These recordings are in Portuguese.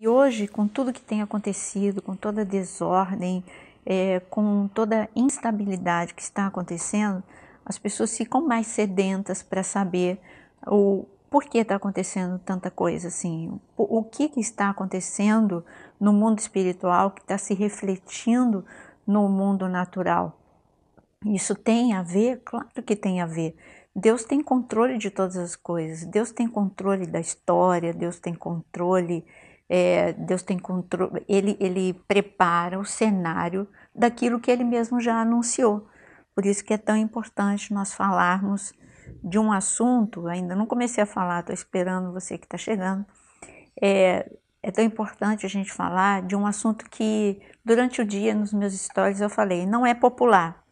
E hoje, com tudo que tem acontecido, com toda a desordem, é, com toda a instabilidade que está acontecendo, as pessoas ficam mais sedentas para saber o por que está acontecendo tanta coisa assim, o, que, que está acontecendo no mundo espiritual que está se refletindo no mundo natural. Isso tem a ver? Claro que tem a ver. Deus tem controle de todas as coisas. Deus tem controle da história. Deus tem controle é, Deus tem controle, ele, ele prepara o cenário daquilo que ele mesmo já anunciou. Por isso que é tão importante nós falarmos de um assunto, ainda não comecei a falar, estou esperando você que está chegando. É, é tão importante a gente falar de um assunto que durante o dia nos meus stories eu falei, não é popular.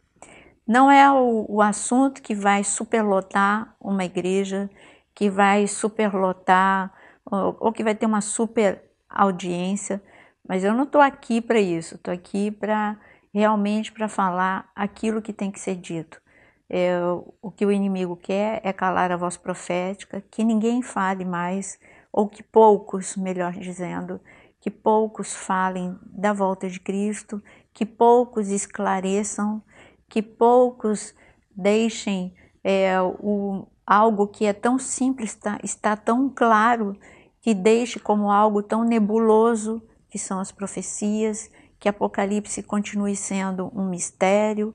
Não é o, o assunto que vai superlotar uma igreja, que vai superlotar ou, ou que vai ter uma super audiência, mas eu não estou aqui para isso, estou aqui para realmente para falar aquilo que tem que ser dito. É, o que o inimigo quer é calar a voz profética, que ninguém fale mais, ou que poucos, melhor dizendo, que poucos falem da volta de Cristo, que poucos esclareçam, que poucos deixem é, o, algo que é tão simples, está, está tão claro que deixe como algo tão nebuloso que são as profecias, que Apocalipse continue sendo um mistério.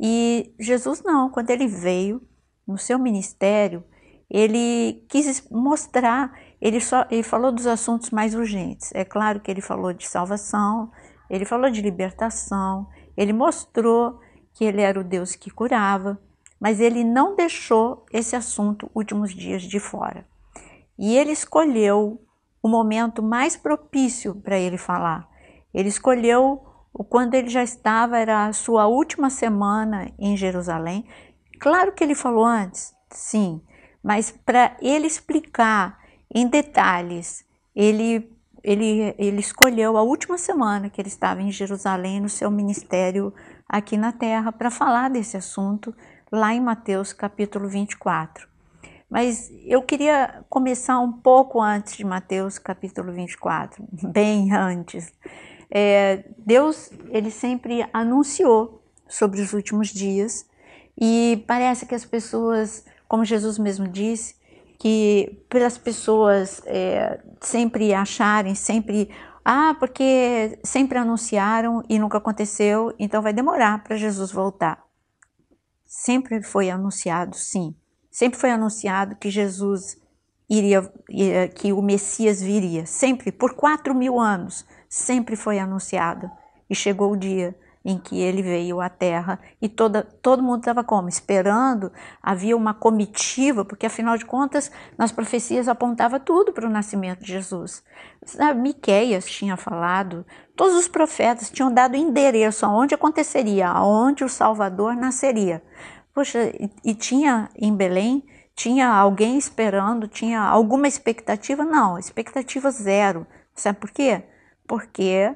E Jesus não, quando ele veio no seu ministério, ele quis mostrar, ele só ele falou dos assuntos mais urgentes. É claro que ele falou de salvação, ele falou de libertação, ele mostrou que ele era o Deus que curava, mas ele não deixou esse assunto últimos dias de fora. E ele escolheu o momento mais propício para ele falar. Ele escolheu quando ele já estava, era a sua última semana em Jerusalém. Claro que ele falou antes, sim, mas para ele explicar em detalhes, ele, ele, ele escolheu a última semana que ele estava em Jerusalém no seu ministério aqui na terra para falar desse assunto lá em Mateus capítulo 24. Mas eu queria começar um pouco antes de Mateus capítulo 24, bem antes. É, Deus, ele sempre anunciou sobre os últimos dias e parece que as pessoas, como Jesus mesmo disse, que pelas pessoas é, sempre acharem, sempre, ah, porque sempre anunciaram e nunca aconteceu, então vai demorar para Jesus voltar. Sempre foi anunciado, sim, Sempre foi anunciado que Jesus iria, que o Messias viria. Sempre, por quatro mil anos, sempre foi anunciado. E chegou o dia em que ele veio à Terra e toda, todo mundo estava como? Esperando, havia uma comitiva, porque afinal de contas, nas profecias apontava tudo para o nascimento de Jesus. Miqueias tinha falado, todos os profetas tinham dado endereço aonde aconteceria, aonde o Salvador nasceria. Poxa, e, e tinha em Belém, tinha alguém esperando, tinha alguma expectativa? Não, expectativa zero. Sabe por quê? Porque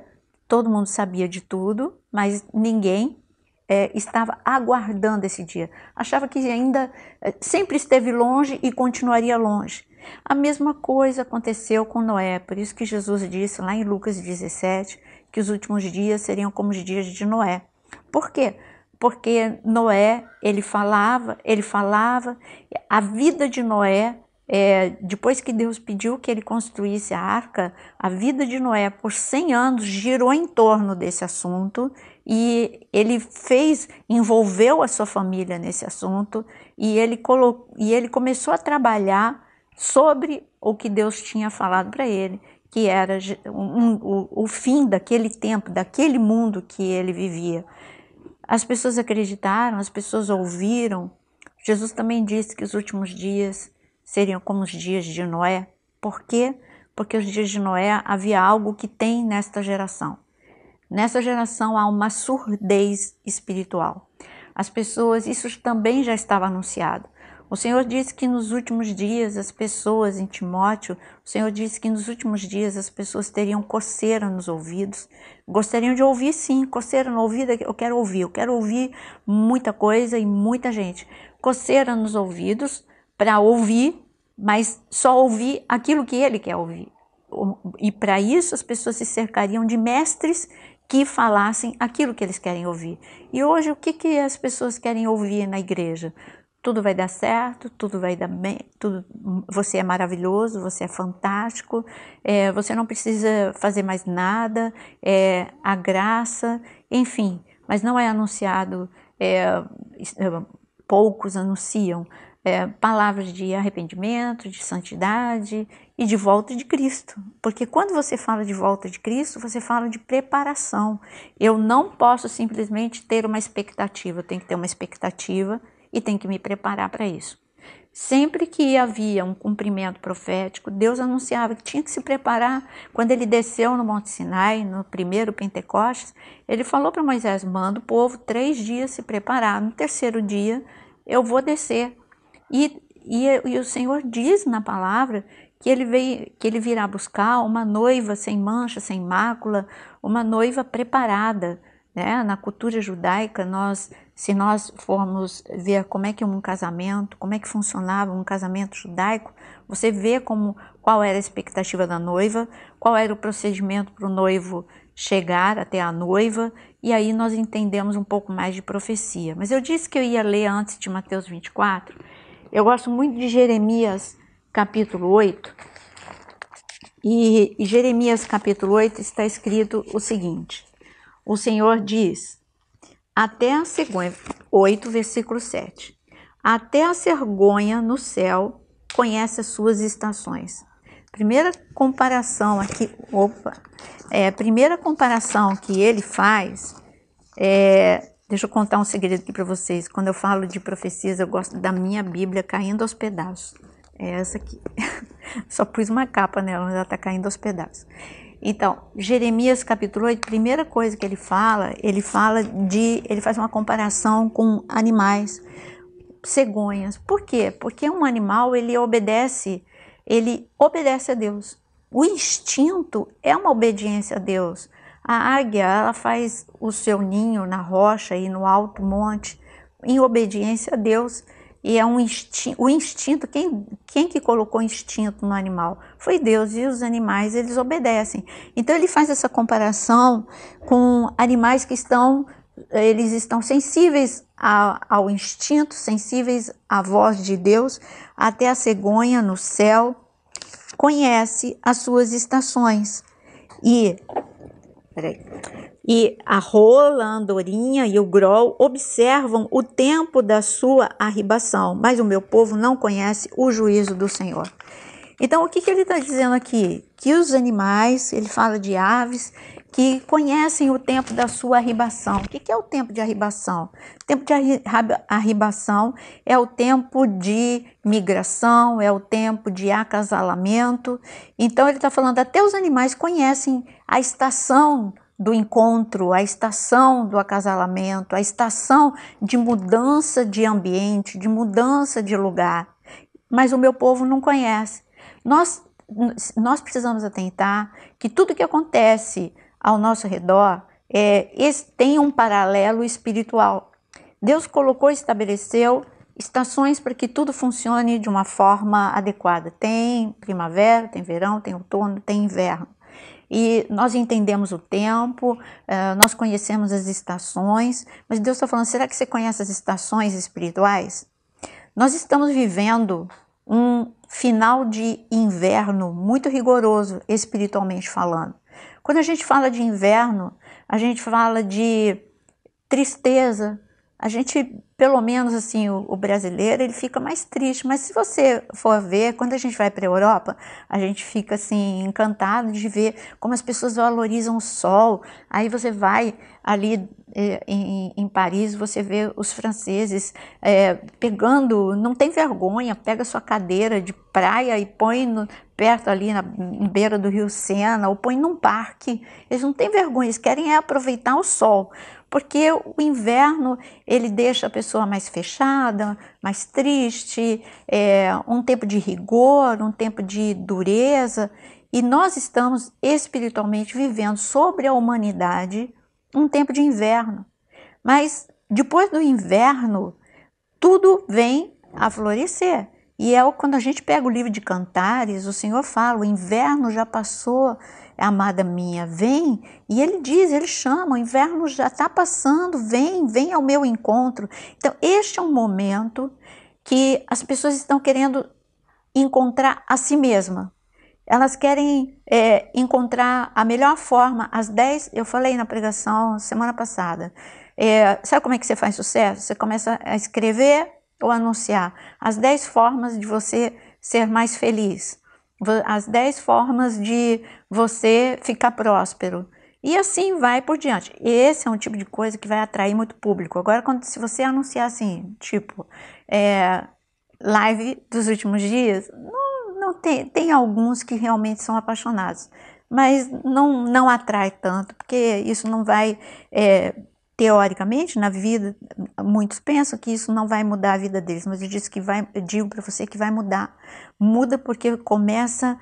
todo mundo sabia de tudo, mas ninguém é, estava aguardando esse dia. Achava que ainda é, sempre esteve longe e continuaria longe. A mesma coisa aconteceu com Noé, por isso que Jesus disse lá em Lucas 17 que os últimos dias seriam como os dias de Noé. Por quê? Porque Noé, ele falava, ele falava, a vida de Noé, é, depois que Deus pediu que ele construísse a arca, a vida de Noé por 100 anos girou em torno desse assunto e ele fez, envolveu a sua família nesse assunto e ele, colocou, e ele começou a trabalhar sobre o que Deus tinha falado para ele, que era um, o, o fim daquele tempo, daquele mundo que ele vivia. As pessoas acreditaram, as pessoas ouviram. Jesus também disse que os últimos dias seriam como os dias de Noé. Por quê? Porque os dias de Noé havia algo que tem nesta geração. Nessa geração há uma surdez espiritual. As pessoas, isso também já estava anunciado. O Senhor disse que nos últimos dias as pessoas, em Timóteo, o Senhor disse que nos últimos dias as pessoas teriam coceira nos ouvidos. Gostariam de ouvir, sim, coceira no ouvido, eu quero ouvir, eu quero ouvir muita coisa e muita gente. Coceira nos ouvidos para ouvir, mas só ouvir aquilo que ele quer ouvir. e para isso as pessoas se cercariam de mestres que falassem aquilo que eles querem ouvir. E hoje o que, que as pessoas querem ouvir na igreja? Tudo vai dar certo, tudo vai dar bem, tudo, você é maravilhoso, você é fantástico, é, você não precisa fazer mais nada, é, a graça, enfim, mas não é anunciado, é, é poucos anunciam é, palavras de arrependimento, de santidade e de volta de Cristo. Porque quando você fala de volta de Cristo, você fala de preparação. Eu não posso simplesmente ter uma expectativa, eu tenho que ter uma expectativa e tenho que me preparar para isso. Sempre que havia um cumprimento profético, Deus anunciava que tinha que se preparar. Quando ele desceu no Monte Sinai, no primeiro Pentecostes, ele falou para Moisés: manda o povo três dias se preparar. No terceiro dia, eu vou descer e, e, e o Senhor diz na palavra que ele, veio, que ele virá buscar uma noiva sem mancha, sem mácula, uma noiva preparada. Né? Na cultura judaica, nós, se nós formos ver como é que um casamento, como é que funcionava um casamento judaico, você vê como qual era a expectativa da noiva, qual era o procedimento para o noivo chegar até a noiva, e aí nós entendemos um pouco mais de profecia. Mas eu disse que eu ia ler antes de Mateus 24, eu gosto muito de Jeremias capítulo 8. E, Jeremias capítulo 8 está escrito o seguinte: O Senhor diz, até a cegonha, 8, versículo 7. Até a cegonha no céu conhece as suas estações. Primeira comparação aqui, opa, é, primeira comparação que ele faz é Deixa eu contar um segredo aqui para vocês. Quando eu falo de profecias, eu gosto da minha Bíblia caindo aos pedaços. É essa aqui. Só pus uma capa nela, mas ela está caindo aos pedaços. Então, Jeremias capítulo 8, primeira coisa que ele fala, ele fala de, ele faz uma comparação com animais, cegonhas. Por quê? Porque um animal, ele obedece, ele obedece a Deus. O instinto é uma obediência a Deus. A águia, ela faz o seu ninho na rocha e no alto monte, em obediência a Deus. E é um instinto, o instinto, quem, quem que colocou instinto no animal? Foi Deus, e os animais, eles obedecem. Então ele faz essa comparação com animais que estão, eles estão sensíveis a, ao instinto, sensíveis à voz de Deus, até a cegonha no céu conhece as suas estações. E Peraí. E a rola, a andorinha e o grol observam o tempo da sua arribação, mas o meu povo não conhece o juízo do Senhor. Então, o que, que ele está dizendo aqui? Que os animais, ele fala de aves, que conhecem o tempo da sua arribação. O que, que é o tempo de arribação? O tempo de arribação é o tempo de migração, é o tempo de acasalamento. Então, ele está falando, até os animais conhecem a estação do encontro, a estação do acasalamento, a estação de mudança de ambiente, de mudança de lugar. Mas o meu povo não conhece. Nós, nós precisamos atentar que tudo que acontece ao nosso redor é, tem um paralelo espiritual. Deus colocou e estabeleceu estações para que tudo funcione de uma forma adequada. Tem primavera, tem verão, tem outono, tem inverno e nós entendemos o tempo, eh, nós conhecemos as estações, mas Deus está falando: será que você conhece as estações espirituais? Nós estamos vivendo um final de inverno muito rigoroso, espiritualmente falando. Quando a gente fala de inverno, a gente fala de tristeza, a gente, pelo menos assim, o, o, brasileiro, ele fica mais triste. Mas se você for ver, quando a gente vai para a Europa, a gente fica assim encantado de ver como as pessoas valorizam o sol. Aí você vai ali em, em, Paris, você vê os franceses é, pegando, não tem vergonha, pega sua cadeira de praia e põe no, perto ali na beira do rio Sena, ou põe num parque. Eles não têm vergonha, eles querem é aproveitar o sol porque o inverno ele deixa a pessoa mais fechada, mais triste, é, um tempo de rigor, um tempo de dureza, e nós estamos espiritualmente vivendo sobre a humanidade um tempo de inverno. Mas depois do inverno, tudo vem a florescer. E é quando a gente pega o livro de Cantares, o Senhor fala: o inverno já passou, amada minha, vem. E ele diz, ele chama: o inverno já está passando, vem, vem ao meu encontro. Então, este é um momento que as pessoas estão querendo encontrar a si mesma. Elas querem é, encontrar a melhor forma, as 10, eu falei na pregação semana passada. É, sabe como é que você faz sucesso? Você começa a escrever ou anunciar as 10 formas de você ser mais feliz, as 10 formas de você ficar próspero. E assim vai por diante. Esse é um tipo de coisa que vai atrair muito público. Agora, quando, se você anunciar assim, tipo, é, live dos últimos dias, não, tem, tem alguns que realmente são apaixonados, mas não, não atrai tanto, porque isso não vai é, teoricamente, na vida, muitos pensam que isso não vai mudar a vida deles, mas eu disse que vai, digo para você que vai mudar. Muda porque começa,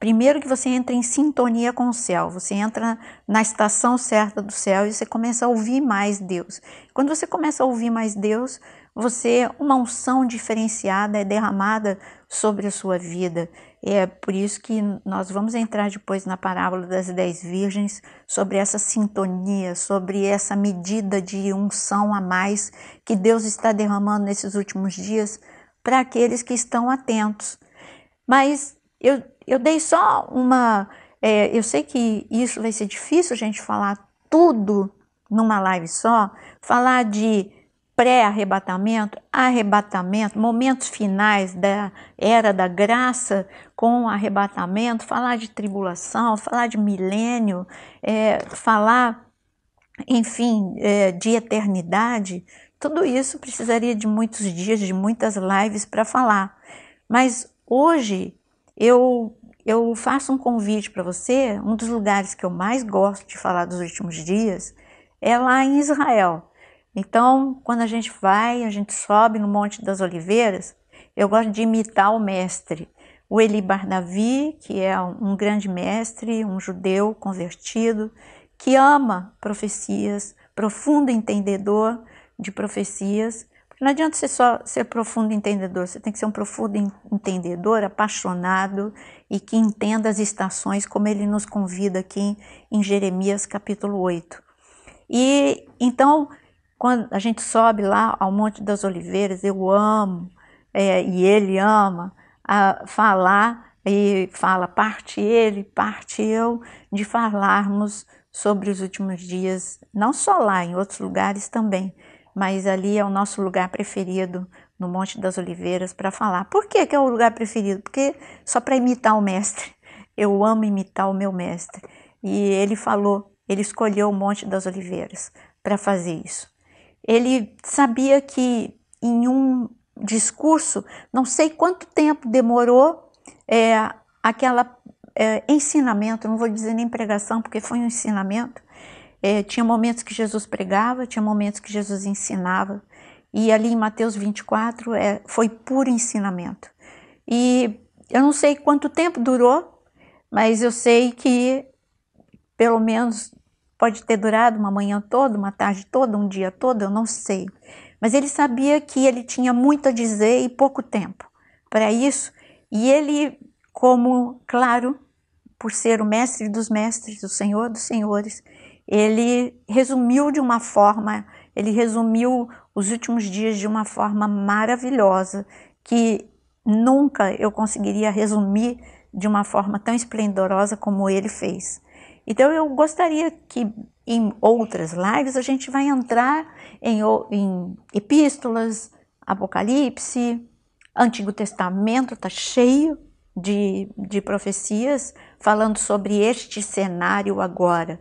primeiro que você entra em sintonia com o céu, você entra na estação certa do céu e você começa a ouvir mais Deus. Quando você começa a ouvir mais Deus, você uma unção diferenciada é derramada sobre a sua vida. É por isso que nós vamos entrar depois na parábola das dez virgens sobre essa sintonia, sobre essa medida de unção a mais que Deus está derramando nesses últimos dias para aqueles que estão atentos. Mas eu, eu dei só uma. É, eu sei que isso vai ser difícil a gente falar tudo numa live só, falar de pré-arrebatamento, arrebatamento, momentos finais da era da graça com arrebatamento, falar de tribulação, falar de milênio, é, falar, enfim, é, de eternidade, tudo isso precisaria de muitos dias, de muitas lives para falar. Mas hoje eu, eu faço um convite para você, um dos lugares que eu mais gosto de falar dos últimos dias é lá em Israel. Então, quando a gente vai, a gente sobe no Monte das Oliveiras, eu gosto de imitar o mestre, o Eli Bardavi, que é um grande mestre, um judeu convertido, que ama profecias, profundo entendedor de profecias. Porque não adianta você só ser profundo entendedor, você tem que ser um profundo entendedor, apaixonado e que entenda as estações, como ele nos convida aqui em Jeremias capítulo 8. E então quando a gente sobe lá ao Monte das Oliveiras, eu amo, é, e ele ama, falar, e fala parte ele, parte eu, de falarmos sobre os últimos dias, não só lá, em outros lugares também, mas ali é o nosso lugar preferido, no Monte das Oliveiras, para falar. Por que, que é o lugar preferido? Porque só para imitar o mestre. Eu amo imitar o meu mestre. E ele falou, ele escolheu o Monte das Oliveiras para fazer isso ele sabia que em um discurso, não sei quanto tempo demorou é, aquela é, ensinamento, não vou dizer nem pregação, porque foi um ensinamento. É, tinha momentos que Jesus pregava, tinha momentos que Jesus ensinava, e ali em Mateus 24 é, foi puro ensinamento. E eu não sei quanto tempo durou, mas eu sei que pelo menos Pode ter durado uma manhã toda, uma tarde toda, um dia todo, eu não sei. Mas ele sabia que ele tinha muito a dizer e pouco tempo para isso. E ele, como, claro, por ser o mestre dos mestres, o senhor dos senhores, ele resumiu de uma forma, ele resumiu os últimos dias de uma forma maravilhosa, que nunca eu conseguiria resumir de uma forma tão esplendorosa como ele fez. Então eu gostaria que em outras lives a gente vai entrar em, em epístolas, Apocalipse, Antigo Testamento está cheio de, de profecias falando sobre este cenário agora.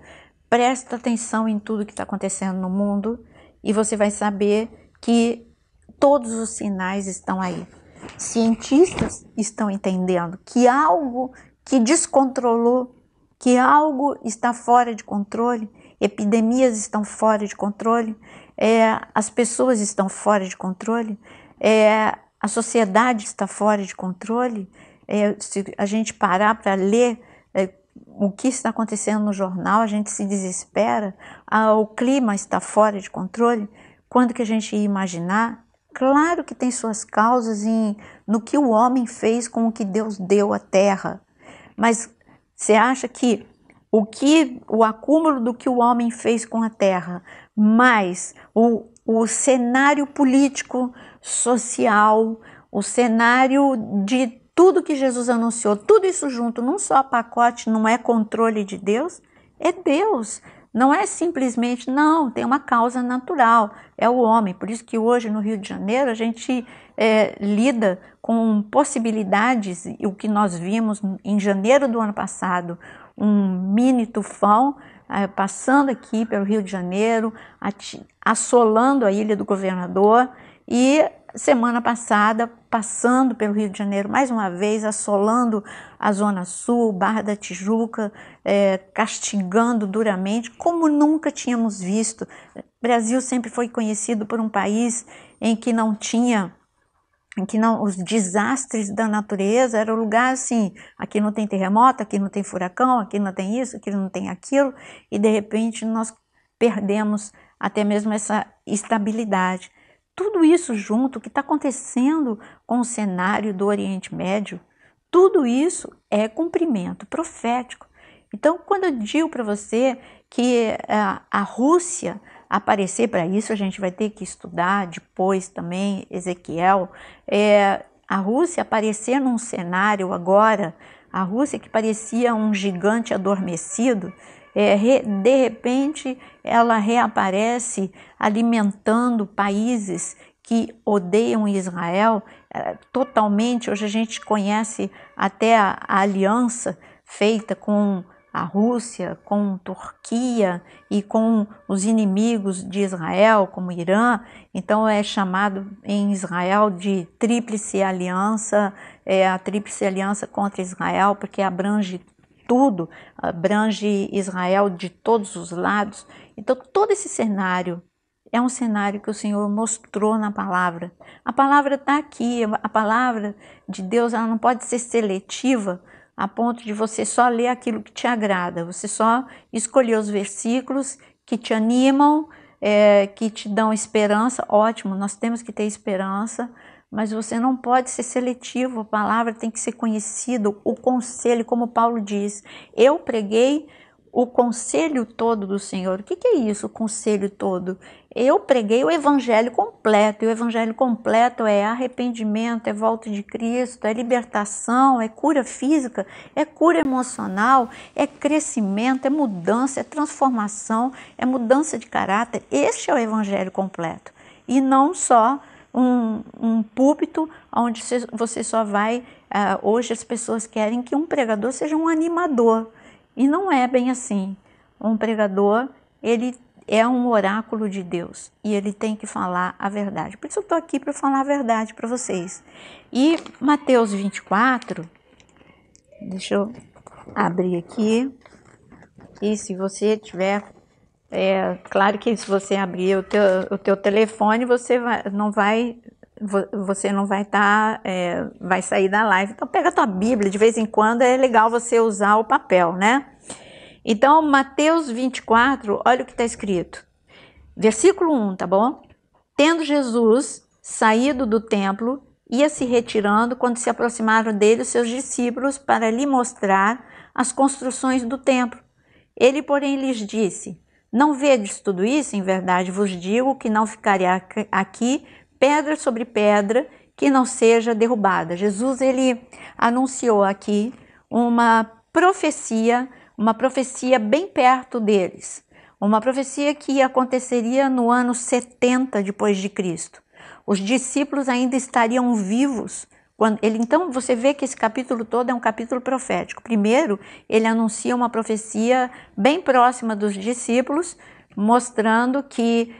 Presta atenção em tudo que está acontecendo no mundo e você vai saber que todos os sinais estão aí. Cientistas estão entendendo que algo que descontrolou que algo está fora de controle, epidemias estão fora de controle, é, as pessoas estão fora de controle, é, a sociedade está fora de controle. É, se a gente parar para ler é, o que está acontecendo no jornal, a gente se desespera, ah, o clima está fora de controle. Quando que a gente ia imaginar Claro que tem suas causas em, no que o homem fez com o que Deus deu à terra. Mas você acha que o que o acúmulo do que o homem fez com a terra, mais o, o cenário político, social, o cenário de tudo que Jesus anunciou, tudo isso junto num só pacote, não é controle de Deus? É Deus. Não é simplesmente, não, tem uma causa natural, é o homem. Por isso que hoje no Rio de Janeiro a gente é, lida com possibilidades, o que nós vimos em janeiro do ano passado, um mini tufão é, passando aqui pelo Rio de Janeiro, assolando a ilha do governador e semana passada, passando pelo Rio de Janeiro mais uma vez, assolando a Zona Sul, Barra da Tijuca, é, castigando duramente, como nunca tínhamos visto. O Brasil sempre foi conhecido por um país em que não tinha em que não, os desastres da natureza era um lugar assim, aqui não tem terremoto, aqui não tem furacão, aqui não tem isso, aqui não tem aquilo, e de repente nós perdemos até mesmo essa estabilidade. Tudo isso junto, o que está acontecendo com o cenário do Oriente Médio, tudo isso é cumprimento profético. Então, quando eu digo para você que a, a Rússia aparecer para isso, a gente vai ter que estudar depois também, Ezequiel, é, a Rússia aparecer num cenário agora, a Rússia que parecia um gigante adormecido, é, de repente ela reaparece alimentando países que odeiam Israel é, totalmente. Hoje a gente conhece até a, a aliança feita com a Rússia, com Turquia e com os inimigos de Israel, como Irã. Então é chamado em Israel de Tríplice Aliança, é a Tríplice Aliança contra Israel, porque abrange tudo, abrange Israel de todos os lados. Então, todo esse cenário é um cenário que o Senhor mostrou na palavra. A palavra está aqui, a palavra de Deus ela não pode ser seletiva a ponto de você só ler aquilo que te agrada, você só escolher os versículos que te animam, é, que te dão esperança. Ótimo, nós temos que ter esperança, mas você não pode ser seletivo, a palavra tem que ser conhecida, o conselho, como Paulo diz. Eu preguei o conselho todo do Senhor. O que, que é isso, o conselho todo? Eu preguei o evangelho completo, e o evangelho completo é arrependimento, é volta de Cristo, é libertação, é cura física, é cura emocional, é crescimento, é mudança, é transformação, é mudança de caráter. Este é o evangelho completo. E não só um, um púlpito onde você só vai. Uh, hoje as pessoas querem que um pregador seja um animador. E não é bem assim. Um pregador, ele é um oráculo de Deus e ele tem que falar a verdade. Por isso eu estou aqui para falar a verdade para vocês. E Mateus 24, deixa eu abrir aqui. E se você tiver é claro que se você abrir o teu, o teu telefone, você vai, não vai você não vai estar, tá, é, vai sair da live. Então pega a tua Bíblia, de vez em quando é legal você usar o papel, né? Então, Mateus 24, olha o que está escrito. Versículo 1, tá bom? Tendo Jesus saído do templo, ia se retirando quando se aproximaram dele os seus discípulos para lhe mostrar as construções do templo. Ele, porém, lhes disse: Não vedes tudo isso? Em verdade vos digo que não ficaria aqui pedra sobre pedra que não seja derrubada. Jesus ele anunciou aqui uma profecia, uma profecia bem perto deles, uma profecia que aconteceria no ano 70 depois de Cristo. Os discípulos ainda estariam vivos quando ele então você vê que esse capítulo todo é um capítulo profético. Primeiro, ele anuncia uma profecia bem próxima dos discípulos, mostrando que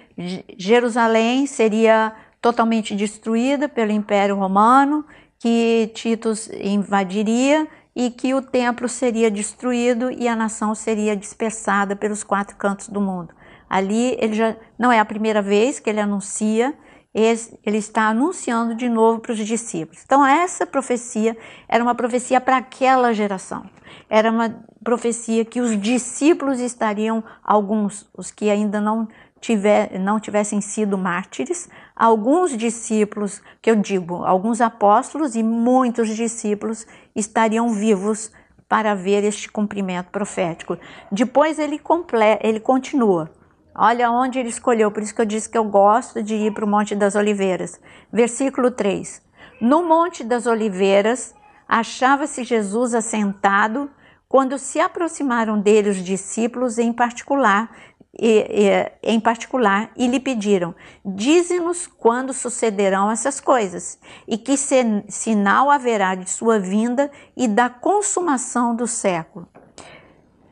Jerusalém seria totalmente destruída pelo Império Romano, que Titus invadiria e que o templo seria destruído e a nação seria dispersada pelos quatro cantos do mundo. Ali ele já não é a primeira vez que ele anuncia, ele está anunciando de novo para os discípulos. Então essa profecia era uma profecia para aquela geração. Era uma profecia que os discípulos estariam alguns, os que ainda não tiver, não tivessem sido mártires, alguns discípulos, que eu digo, alguns apóstolos e muitos discípulos estariam vivos para ver este cumprimento profético. Depois ele, completa, ele continua. Olha onde ele escolheu, por isso que eu disse que eu gosto de ir para o Monte das Oliveiras. Versículo 3. No Monte das Oliveiras achava-se Jesus assentado quando se aproximaram dele os discípulos em particular, e, e, em particular, e lhe pediram: Dize-nos quando sucederão essas coisas, e que sinal haverá de sua vinda e da consumação do século.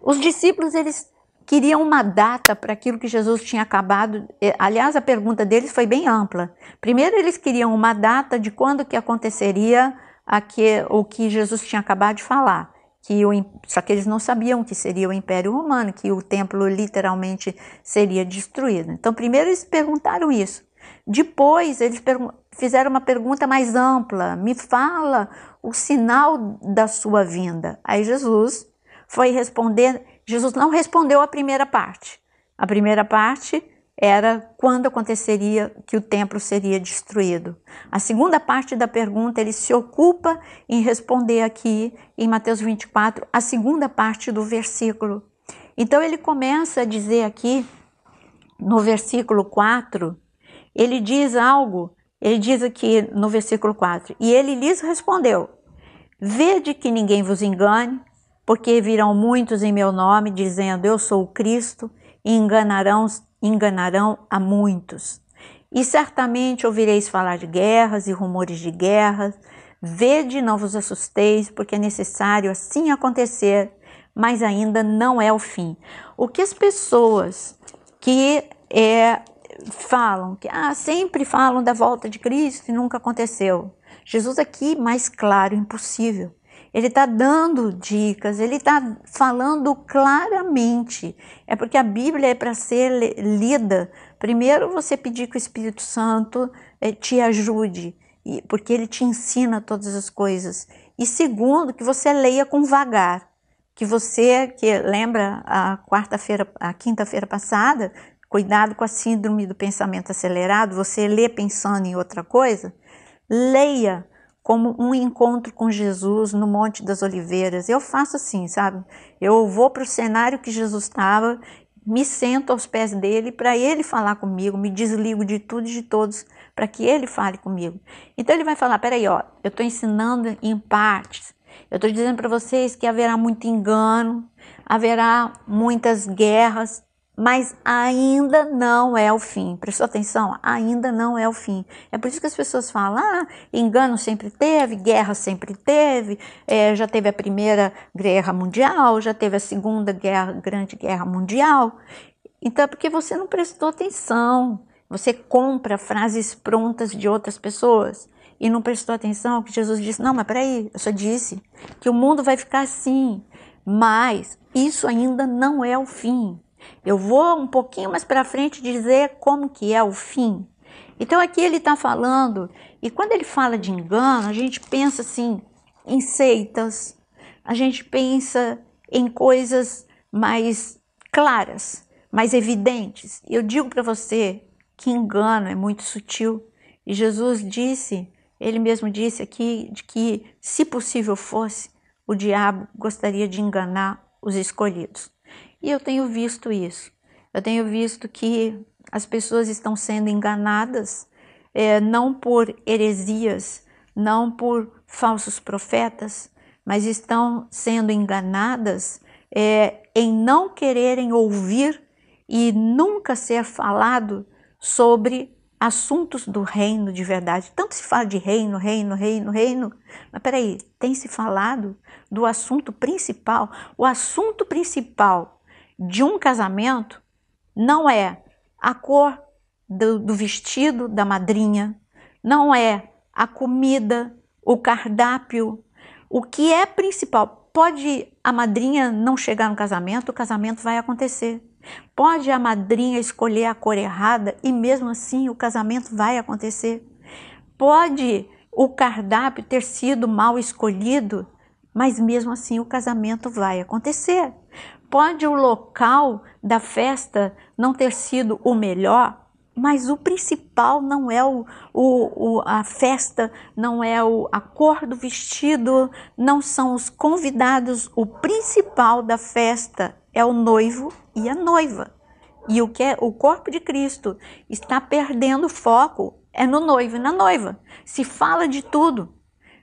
Os discípulos eles queriam uma data para aquilo que Jesus tinha acabado. Aliás, a pergunta deles foi bem ampla. Primeiro, eles queriam uma data de quando que aconteceria aqui, o que Jesus tinha acabado de falar que o, só que eles não sabiam que seria o Império Romano, que o templo literalmente seria destruído. Então, primeiro eles perguntaram isso. Depois, eles fizeram uma pergunta mais ampla: me fala o sinal da sua vinda. Aí Jesus foi responder. Jesus não respondeu a primeira parte. A primeira parte era quando aconteceria que o templo seria destruído. A segunda parte da pergunta, ele se ocupa em responder aqui em Mateus 24, a segunda parte do versículo. Então ele começa a dizer aqui, no versículo 4, ele diz algo, ele diz aqui no versículo 4, e ele lhes respondeu: Vede que ninguém vos engane, porque virão muitos em meu nome, dizendo: Eu sou o Cristo, e enganarão enganarão a muitos. E certamente ouvireis falar de guerras e rumores de guerras. Vede, não vos assusteis, porque é necessário assim acontecer, mas ainda não é o fim. O que as pessoas que é, falam, que ah, sempre falam da volta de Cristo e nunca aconteceu. Jesus aqui, mais claro, impossível. Ele está dando dicas, ele está falando claramente. É porque a Bíblia é para ser lida. Primeiro, você pedir que o Espírito Santo eh, te ajude, porque ele te ensina todas as coisas. E segundo, que você leia com vagar. Que você, que lembra a quarta-feira, a quinta-feira passada, cuidado com a síndrome do pensamento acelerado, você lê pensando em outra coisa, leia como um encontro com Jesus no Monte das Oliveiras. Eu faço assim, sabe? Eu vou para o cenário que Jesus estava, me sento aos pés dele para ele falar comigo, me desligo de tudo e de todos para que ele fale comigo. Então ele vai falar: peraí, ó, eu estou ensinando em partes. Eu estou dizendo para vocês que haverá muito engano, haverá muitas guerras, mas ainda não é o fim. Prestou atenção? Ainda não é o fim. É por isso que as pessoas falam: ah, engano sempre teve, guerra sempre teve, é, já teve a primeira guerra mundial, já teve a segunda guerra, grande guerra mundial. Então é porque você não prestou atenção. Você compra frases prontas de outras pessoas e não prestou atenção que Jesus disse: não, mas peraí, eu só disse que o mundo vai ficar assim, mas isso ainda não é o fim. Eu vou um pouquinho mais para frente dizer como que é o fim. Então aqui ele está falando, e quando ele fala de engano, a gente pensa assim em seitas, a gente pensa em coisas mais claras, mais evidentes. Eu digo para você que engano é muito sutil. E Jesus disse, ele mesmo disse aqui, de que se possível fosse, o diabo gostaria de enganar os escolhidos. E eu tenho visto isso. Eu tenho visto que as pessoas estão sendo enganadas é, não por heresias, não por falsos profetas, mas estão sendo enganadas é, em não quererem ouvir e nunca ser falado sobre assuntos do reino de verdade. Tanto se fala de reino, reino, reino, reino. Mas peraí, tem se falado do assunto principal? O assunto principal de um casamento não é a cor do, do vestido da madrinha, não é a comida, o cardápio. O que é principal? Pode a madrinha não chegar no casamento, o casamento vai acontecer. Pode a madrinha escolher a cor errada e mesmo assim o casamento vai acontecer. Pode o cardápio ter sido mal escolhido, mas mesmo assim o casamento vai acontecer. Pode o local da festa não ter sido o melhor, mas o principal não é o, o, o, a festa, não é o, a cor do vestido, não são os convidados. O principal da festa é o noivo e a noiva. E o que é, o corpo de Cristo está perdendo foco é no noivo e na noiva. Se fala de tudo.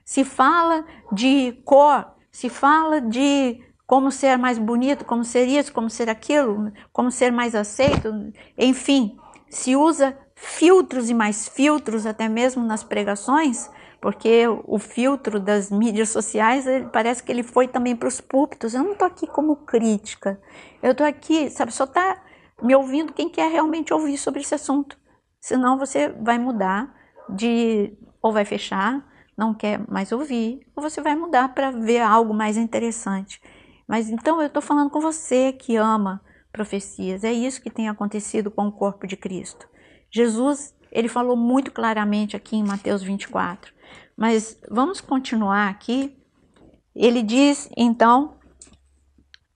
Se fala de cor, se fala de como ser mais bonito, como ser isso, como ser aquilo, como ser mais aceito, enfim, se usa filtros e mais filtros até mesmo nas pregações, porque o filtro das mídias sociais parece que ele foi também para os púlpitos. Eu não estou aqui como crítica, eu estou aqui, sabe, só está me ouvindo quem quer realmente ouvir sobre esse assunto. Senão você vai mudar de ou vai fechar, não quer mais ouvir, ou você vai mudar para ver algo mais interessante. Mas então eu estou falando com você que ama profecias. É isso que tem acontecido com o corpo de Cristo. Jesus, ele falou muito claramente aqui em Mateus 24. Mas vamos continuar aqui. Ele diz, então,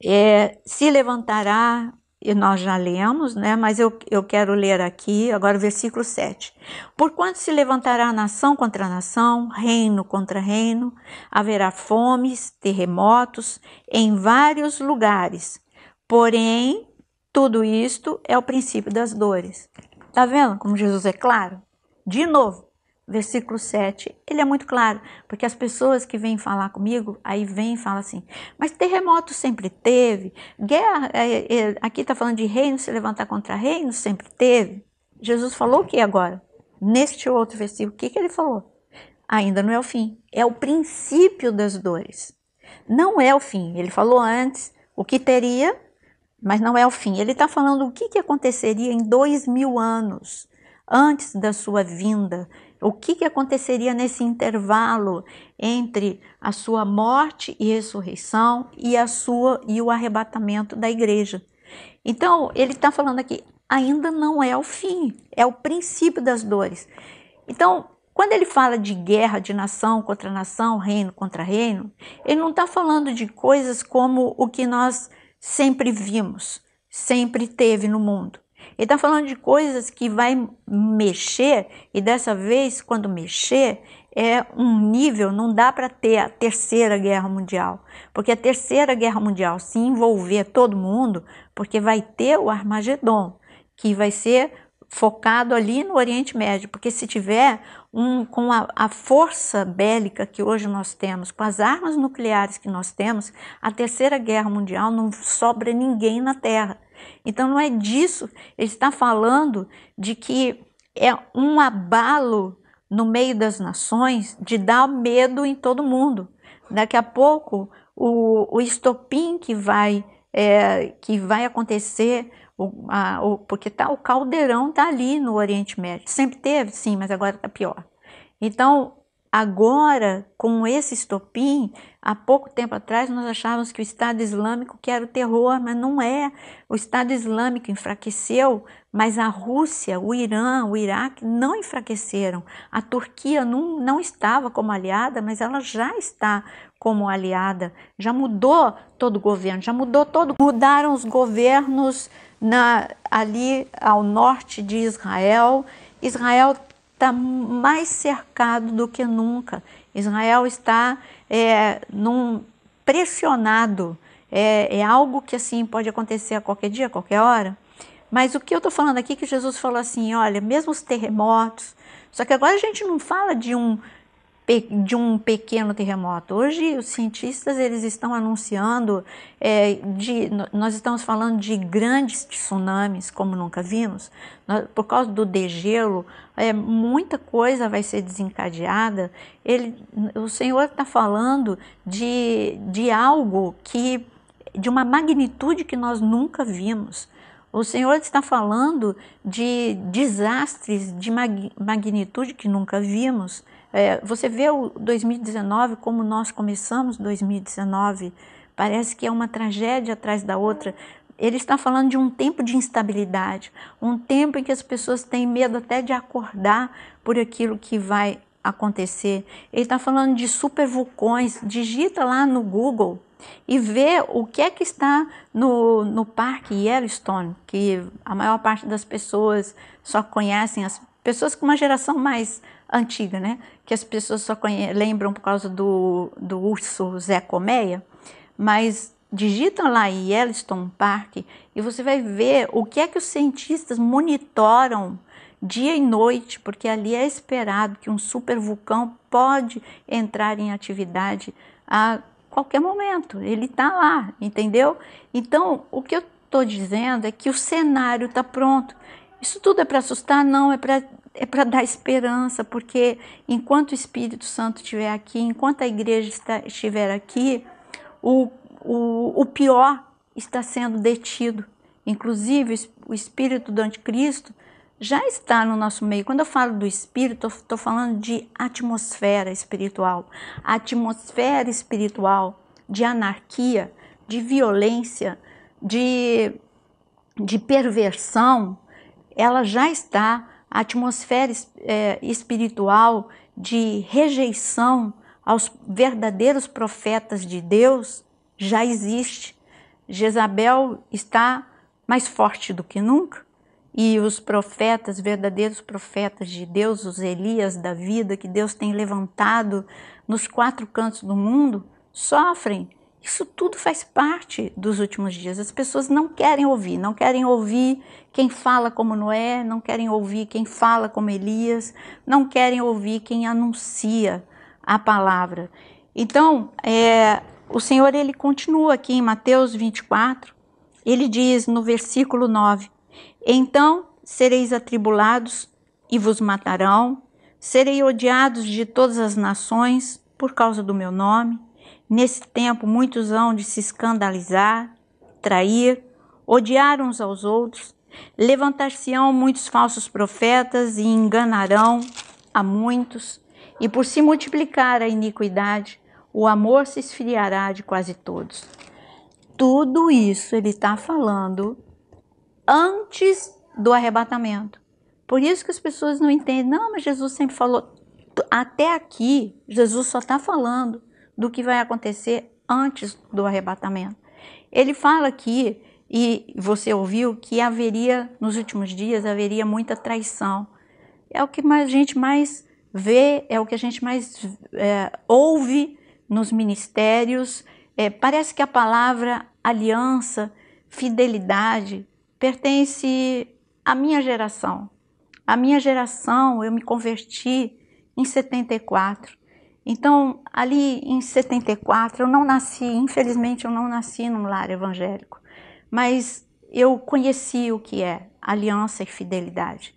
é, se levantará e nós já lemos, né? mas eu, eu quero ler aqui, agora o versículo 7. Porquanto se levantará nação contra nação, reino contra reino, haverá fomes, terremotos em vários lugares. Porém, tudo isto é o princípio das dores. Tá vendo como Jesus é claro? De novo, versículo 7, ele é muito claro, porque as pessoas que vêm falar comigo, aí vêm e falam assim, mas terremoto sempre teve, guerra, é, é, aqui está falando de reino se levantar contra reino, sempre teve. Jesus falou o que agora? Neste outro versículo, o que, que ele falou? Ainda não é o fim, é o princípio das dores. Não é o fim, ele falou antes o que teria, mas não é o fim. Ele está falando o que, que aconteceria em dois mil anos antes da sua vinda, o que, que aconteceria nesse intervalo entre a sua morte e ressurreição e a sua e o arrebatamento da igreja. Então, ele está falando aqui, ainda não é o fim, é o princípio das dores. Então, quando ele fala de guerra de nação contra nação, reino contra reino, ele não está falando de coisas como o que nós sempre vimos, sempre teve no mundo. Ele está falando de coisas que vai mexer, e dessa vez, quando mexer, é um nível, não dá para ter a terceira guerra mundial, porque a terceira guerra mundial se envolver todo mundo, porque vai ter o Armagedon, que vai ser focado ali no Oriente Médio, porque se tiver um, com a, a, força bélica que hoje nós temos, com as armas nucleares que nós temos, a terceira guerra mundial não sobra ninguém na Terra. Então não é disso, ele está falando de que é um abalo no meio das nações de dar medo em todo mundo. Daqui a pouco o, o estopim que vai é, que vai acontecer, o, a, o, porque tá, o caldeirão está ali no Oriente Médio. Sempre teve, sim, mas agora está pior. Então Agora, com esse estopim, há pouco tempo atrás nós achávamos que o Estado Islâmico que era o terror, mas não é. O Estado Islâmico enfraqueceu, mas a Rússia, o Irã, o Iraque não enfraqueceram. A Turquia não, não estava como aliada, mas ela já está como aliada. Já mudou todo o governo, já mudou todo. Mudaram os governos na, ali ao norte de Israel. Israel está mais cercado do que nunca. Israel está é, num, pressionado. É, é, algo que assim pode acontecer a qualquer dia, a qualquer hora. Mas o que eu estou falando aqui é que Jesus falou assim, olha, mesmo os terremotos, só que agora a gente não fala de um de um pequeno terremoto. Hoje os cientistas eles estão anunciando é, de nós estamos falando de grandes tsunamis como nunca vimos por causa do degelo é, muita coisa vai ser desencadeada. Ele, o Senhor está falando de, de algo que de uma magnitude que nós nunca vimos. O Senhor está falando de desastres de magnitude que nunca vimos. É, você vê o 2019, como nós começamos 2019, parece que é uma tragédia atrás da outra. Ele está falando de um tempo de instabilidade, um tempo em que as pessoas têm medo até de acordar por aquilo que vai acontecer. Ele está falando de super vulcões. Digita lá no Google e ver o que é que está no, no Parque Yellowstone, que a maior parte das pessoas só conhecem, as pessoas com uma geração mais antiga, né? Que as pessoas só lembram por causa do, do urso Zé Colmeia, mas digitam lá em Yellowstone Park e você vai ver o que é que os cientistas monitoram dia e noite, porque ali é esperado que um super vulcão pode entrar em atividade a qualquer momento. Ele está lá, entendeu? Então, o que eu estou dizendo é que o cenário está pronto. Isso tudo é para assustar? Não, é para é para dar esperança, porque enquanto o Espírito Santo estiver aqui, enquanto a igreja está, estiver aqui, o, o, o pior está sendo detido. Inclusive, o espírito do anticristo já está no nosso meio. Quando eu falo do espírito, estou falando de atmosfera espiritual. A atmosfera espiritual de anarquia, de violência, de, de perversão, ela já está. Atmosfera é, espiritual de rejeição aos verdadeiros profetas de Deus já existe. Jezabel está mais forte do que nunca e os profetas, verdadeiros profetas de Deus, os Elias da vida que Deus tem levantado nos quatro cantos do mundo, sofrem. Isso tudo faz parte dos últimos dias. As pessoas não querem ouvir, não querem ouvir quem fala como Noé, não querem ouvir quem fala como Elias, não querem ouvir quem anuncia a palavra. Então, é, o Senhor ele continua aqui em Mateus 24, ele diz no versículo 9: então sereis atribulados e vos matarão, serei odiados de todas as nações por causa do meu nome. Nesse tempo muitos hão de se escandalizar, trair, odiar uns aos outros. Levantar-se-ão muitos falsos profetas e enganarão a muitos. E por se multiplicar a iniquidade, o amor se esfriará de quase todos. Tudo isso ele está falando antes do arrebatamento. Por isso que as pessoas não entendem, não, mas Jesus sempre falou. Até aqui, Jesus só está falando do que vai acontecer antes do arrebatamento. Ele fala aqui, e você ouviu, que haveria, nos últimos dias, haveria muita traição. É o que a gente mais vê, é o que a gente mais é, ouve nos ministérios. É, parece que a palavra aliança, fidelidade, pertence à minha geração. A minha geração, eu me converti em 74. Então, ali em 74, eu não nasci, infelizmente, eu não nasci num lar evangélico, mas eu conheci o que é aliança e fidelidade.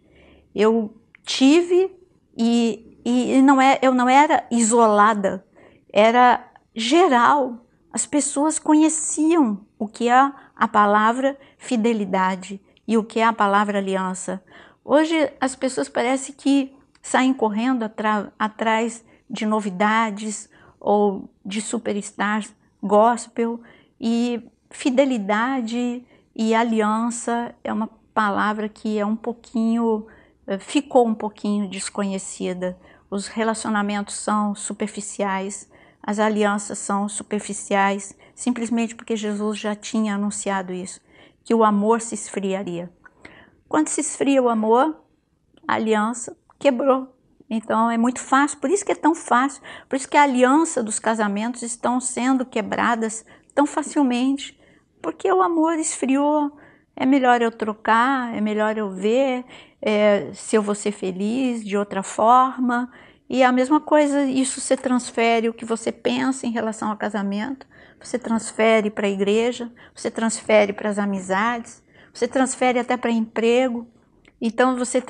Eu tive e, e não é, eu não era isolada, era geral. As pessoas conheciam o que é a palavra fidelidade e o que é a palavra aliança. Hoje as pessoas parecem que saem correndo atrás de novidades ou de superstars gospel e fidelidade e aliança é uma palavra que é um pouquinho eh, ficou um pouquinho desconhecida. Os relacionamentos são superficiais, as alianças são superficiais, simplesmente porque Jesus já tinha anunciado isso, que o amor se esfriaria. Quando se esfria o amor, a aliança quebrou. Então é muito fácil, por isso que é tão fácil, por isso que a aliança dos casamentos estão sendo quebradas tão facilmente, porque o amor esfriou. É melhor eu trocar, é melhor eu ver é, se eu vou ser feliz de outra forma. E a mesma coisa, isso se transfere o que você pensa em relação ao casamento, você transfere para a igreja, você transfere para as amizades, você transfere até para emprego. Então, você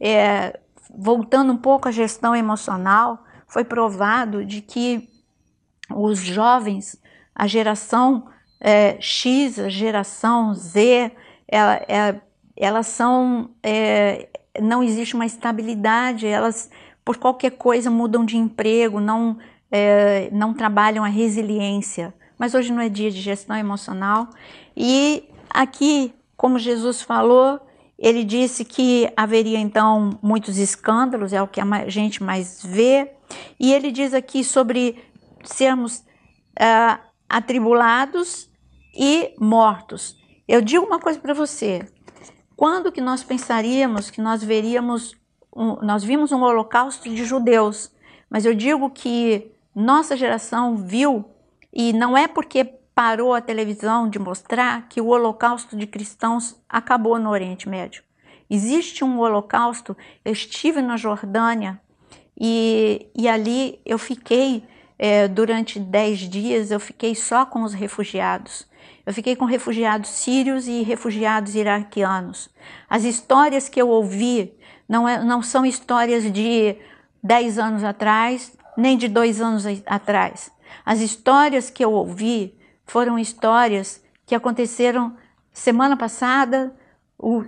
é, voltando um pouco à gestão emocional, foi provado de que os jovens, a geração é, X, a geração Z, é, elas são, é, não existe uma estabilidade, elas por qualquer coisa mudam de emprego, não, é, não trabalham a resiliência. Mas hoje não é dia de gestão emocional. E aqui, como Jesus falou, ele disse que haveria então muitos escândalos, é o que a gente mais vê. E ele diz aqui sobre sermos uh, atribulados e mortos. Eu digo uma coisa para você. Quando que nós pensaríamos que nós veríamos, um, nós vimos um holocausto de judeus, mas eu digo que nossa geração viu, e não é porque parou a televisão de mostrar que o holocausto de cristãos acabou no Oriente Médio. Existe um holocausto, eu estive na Jordânia e, e ali eu fiquei é, durante dez dias, eu fiquei só com os refugiados. Eu fiquei com refugiados sírios e refugiados iraquianos. As histórias que eu ouvi não, é, não são histórias de dez anos atrás, nem de dois anos atrás. As histórias que eu ouvi foram histórias que aconteceram semana passada,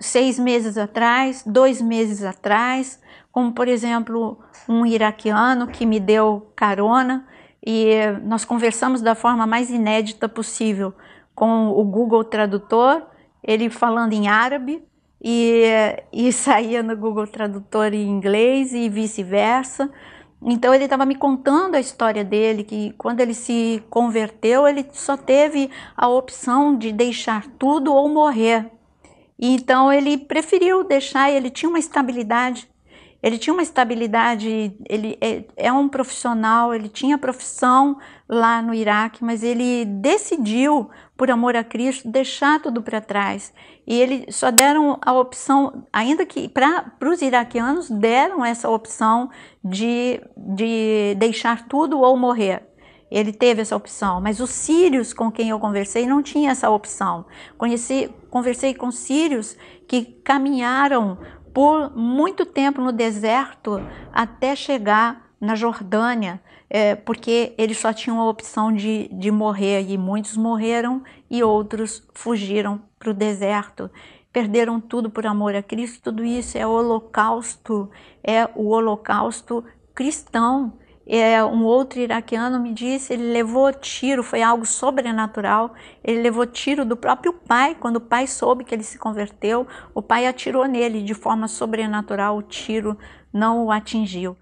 seis meses atrás, dois meses atrás, como por exemplo um iraquiano que me deu carona e nós conversamos da forma mais inédita possível com o Google Tradutor, ele falando em árabe e, e saía no Google Tradutor em inglês e vice-versa. Então ele estava me contando a história dele, que quando ele se converteu, ele só teve a opção de deixar tudo ou morrer. E então ele preferiu deixar, ele tinha uma estabilidade. Ele tinha uma estabilidade, ele é, é um profissional, ele tinha profissão lá no Iraque, mas ele decidiu, por amor a Cristo, deixar tudo para trás. E eles só deram a opção, ainda que para os iraquianos, deram essa opção de, de deixar tudo ou morrer. Ele teve essa opção, mas os sírios com quem eu conversei não tinha essa opção. Conheci, conversei com sírios que caminharam por muito tempo no deserto até chegar na Jordânia, é, porque eles só tinham a opção de, de morrer e muitos morreram e outros fugiram para o deserto. Perderam tudo por amor a Cristo, tudo isso é holocausto, é o holocausto cristão. É, um outro iraquiano me disse, ele levou tiro, foi algo sobrenatural, ele levou tiro do próprio pai, quando o pai soube que ele se converteu, o pai atirou nele de forma sobrenatural, o tiro não o atingiu.